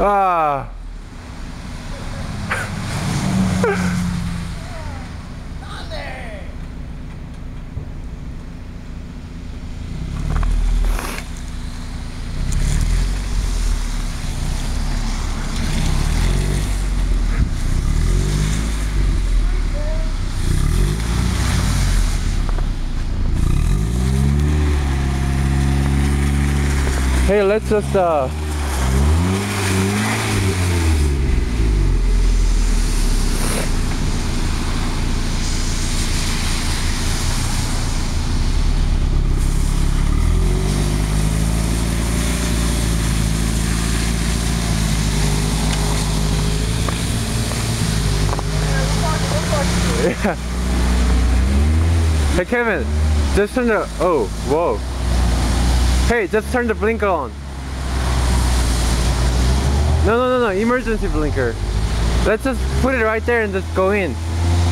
Ah. Hey, let's just uh Yeah. Hey Kevin, just turn the oh whoa. Hey, just turn the blinker on. No no no no, emergency blinker. Let's just put it right there and just go in.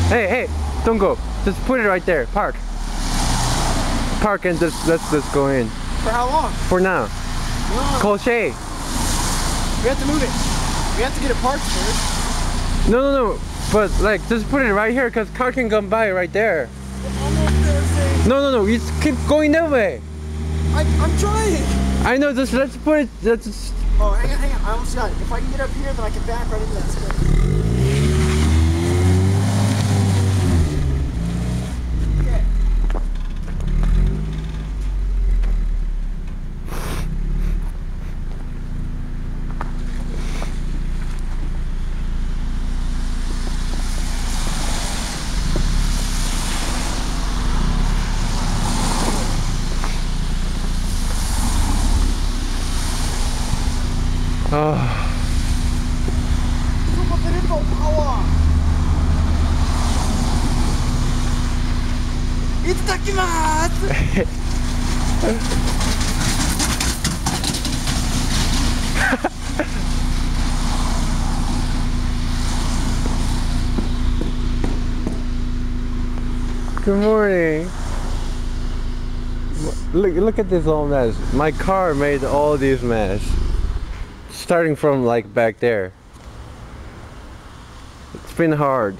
Hey hey, don't go. Just put it right there. Park. Park and just let's just go in. For how long? For now. No, Call Shay. we have to move it. We have to get it parked first. No no no. But like just put it right here because car can come by right there. Almost there, say. No no no, you keep going that way. I, I'm trying. I know just let's put it let's just Oh, hang on, hang on. I almost got it. If I can get up here, then I can back right into that Oh. Super power. Good morning. Look, look at this all mess. My car made all this mess. Starting from like back there. It's been hard.